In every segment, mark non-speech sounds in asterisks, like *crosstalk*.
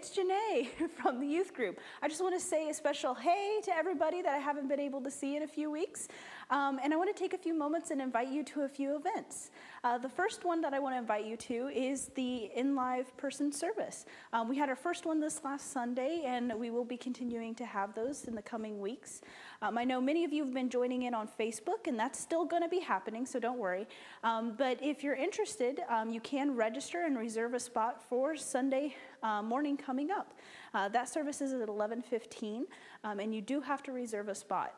it's Janae *laughs* from the youth group. I just want to say a special hey to everybody that I haven't been able to see in a few weeks. Um, and I want to take a few moments and invite you to a few events. Uh, the first one that I want to invite you to is the In Live Person Service. Um, we had our first one this last Sunday, and we will be continuing to have those in the coming weeks. Um, I know many of you have been joining in on Facebook, and that's still going to be happening, so don't worry. Um, but if you're interested, um, you can register and reserve a spot for Sunday uh, morning coming up. Uh, that service is at 11:15, um, and you do have to reserve a spot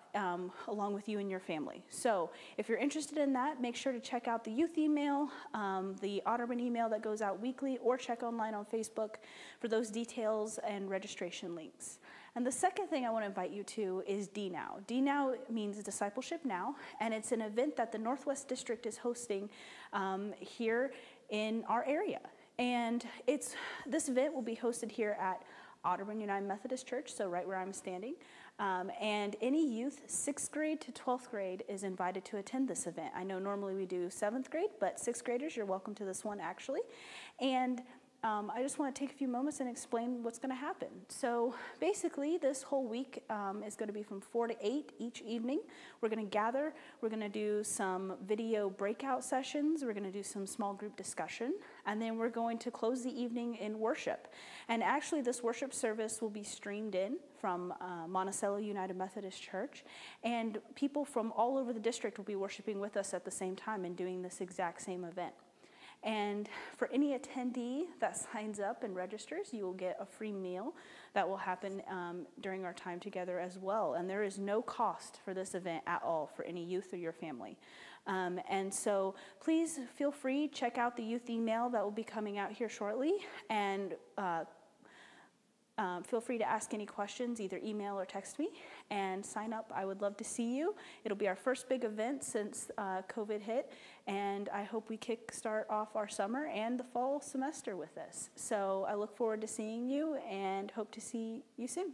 along with you and your family. So if you're interested in that, make sure to check out the youth email, um, the Otterbein email that goes out weekly, or check online on Facebook for those details and registration links. And the second thing I want to invite you to is D Now. D Now means Discipleship Now, and it's an event that the Northwest District is hosting um, here in our area. And it's this event will be hosted here at Otterbein United Methodist Church, so right where I'm standing. Um, and any youth, sixth grade to 12th grade, is invited to attend this event. I know normally we do seventh grade, but sixth graders, you're welcome to this one actually. And um, I just want to take a few moments and explain what's going to happen. So basically, this whole week um, is going to be from 4 to 8 each evening. We're going to gather, we're going to do some video breakout sessions, we're going to do some small group discussion, and then we're going to close the evening in worship. And actually, this worship service will be streamed in from uh, Monticello United Methodist Church, and people from all over the district will be worshiping with us at the same time and doing this exact same event. And for any attendee that signs up and registers, you will get a free meal that will happen um, during our time together as well. And there is no cost for this event at all for any youth or your family. Um, and so please feel free, check out the youth email that will be coming out here shortly and uh, um, feel free to ask any questions, either email or text me, and sign up. I would love to see you. It'll be our first big event since uh, COVID hit, and I hope we kickstart off our summer and the fall semester with this. So I look forward to seeing you and hope to see you soon.